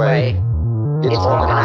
way. It's, all.